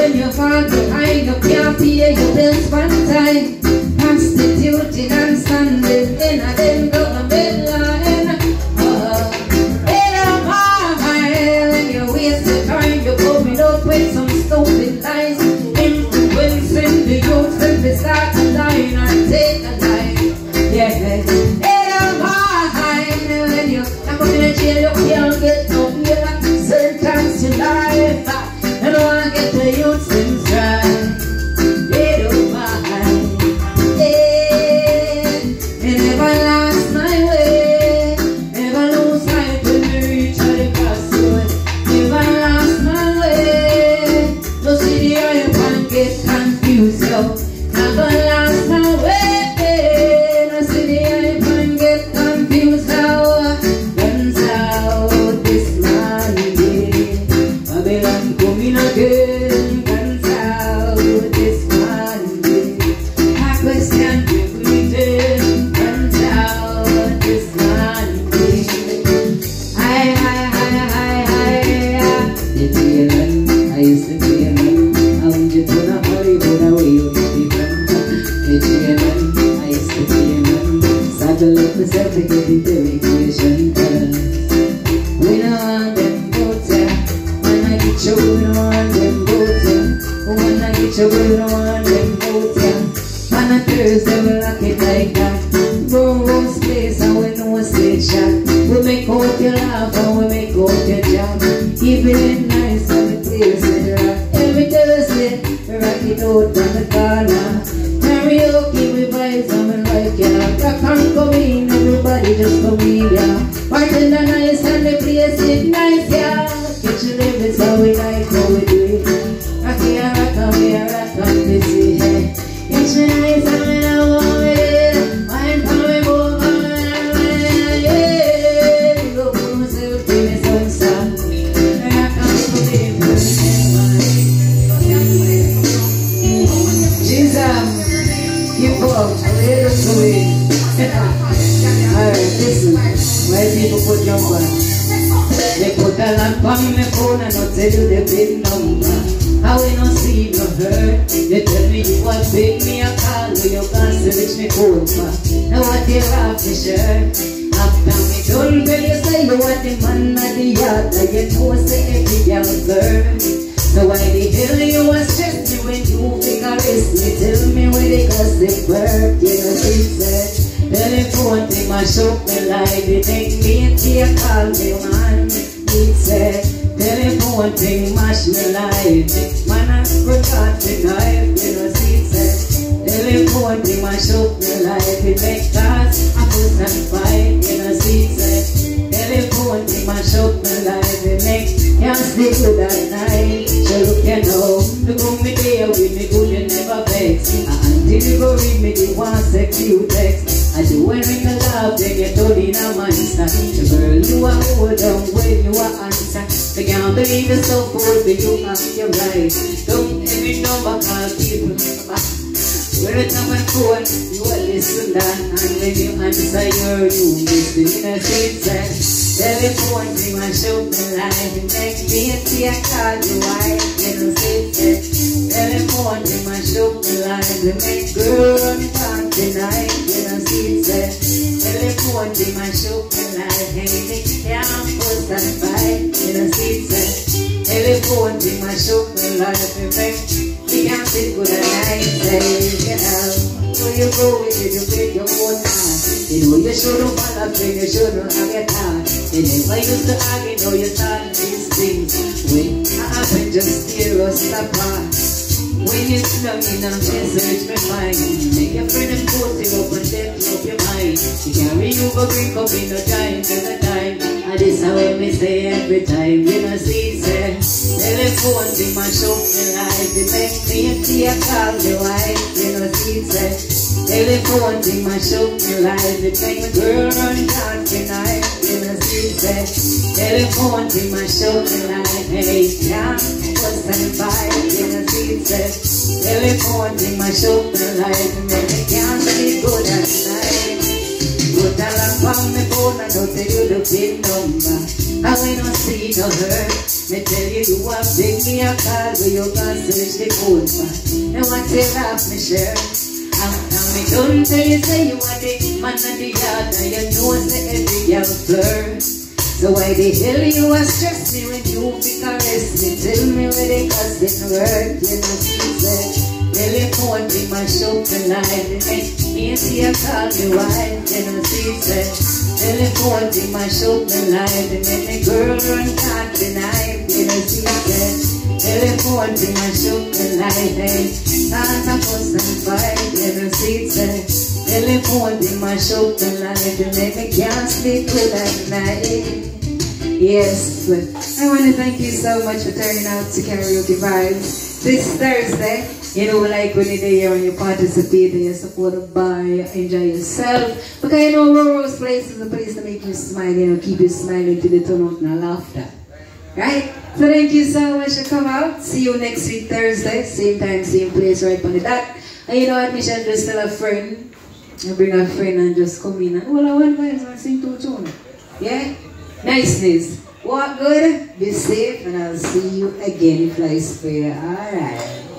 lag behind, you can't your bills one time. Prostituting and standing in a feeling. I used to feeling. Saddle up myself to get into vacation. We don't want them boats, yeah. When I get you, we don't want them boats, yeah. When I get you, we don't want them boats, yeah. On a Thursday, we lock it like that. Go roast place and we know stage shot. We make out your laugh and we make out your jam. Keep it nice and the place is rock. Every Thursday, rock it out on the corner. Karaoke, we and we like it. Rock and come in, everybody just come in, yeah. Bartender nice and the place is nice, yeah. Kitchen limits how we like They a lamp on my phone and not tell you the big number. How we not see no hurt? They tell me you want big me a call when you can't reach me for. Now what you have to share? After me done, girl, you say you want the man at the yard, and you know say every girl burn. So why the hell you want stress me when you think I risk me? Tell me where they gossip work, you know she said. Telephone thing my show me like it make me take call me man. Said telephone thing mash me life. Man I forgot the knife, you know said. Telephone thing my show me life. It make cars I put and fight, you know said. Telephone thing my show me life. It make can't sleep good at night. So look you know, look on me there with me good you never vex. Until you go read me the one sexy you text. I do wearing a love, then you told in a monster. The girl you are on when you are answer. I can't believe you're so cold, but you have your right. Don't every number call people. Where it's on my phone, you will listen that And when you answer your you listen in a sense Telephone ring and show me life make me a tear call you in sense Telephone ring and show me life It make we can't sit good at night, say, get out. Where you go with it, you break your own heart. You know you shouldn't fall off, you shouldn't have your time. You never used to argue, know you start these things. When I happen, just steer us apart. When you snug in and search my mind Make your friend and you up and then up your mind You carry you go drink up in no time, in no time And this how me say every time You know see, say. Telephone, be my show me life It make me a tear call the wife You know see, Telephone, be my show me life It make me girl run down tonight You know see, say. Telephone, be my show me life Hey, yeah, what's that vibe? You know see, say. Telephone, be my show me life Make me can't sleep good at a on my phone and don't tell you the pin number I will not see no hurt Me tell you, you want big me a call where you can search the phone for. Now I tell off me shirt. After me done tell you say you want the man of the yard Now you know say every girl flirt. So why the hell you a stress me when you be caress me Tell me where they cousin work, you know Telephone me my show tonight see a call you know she said Telephone me my show tonight And the girl run can't deny, know she said Telephone to my sugar light, hey. Santa fuss and fight, know, see, say. Telephone to my sugar light, and make me can't sleep through that night. Yes, I want to thank you so much for turning out to Karaoke Vibes this Thursday. You know, like when you're there and you participate and you support a bar, you enjoy yourself. Because you know, Roro's place is a place to make you smile, you know, keep you smiling till you turn out in laughter. Right? So thank you so much for coming out. See you next week Thursday. Same time, same place, right on the dot. And you know what, Michelle just tell a friend. You bring a friend and just come in and well I want guys and sing two tunes. Yeah? Niceness. Walk good, be safe, and I'll see you again, Fly Square. Alright.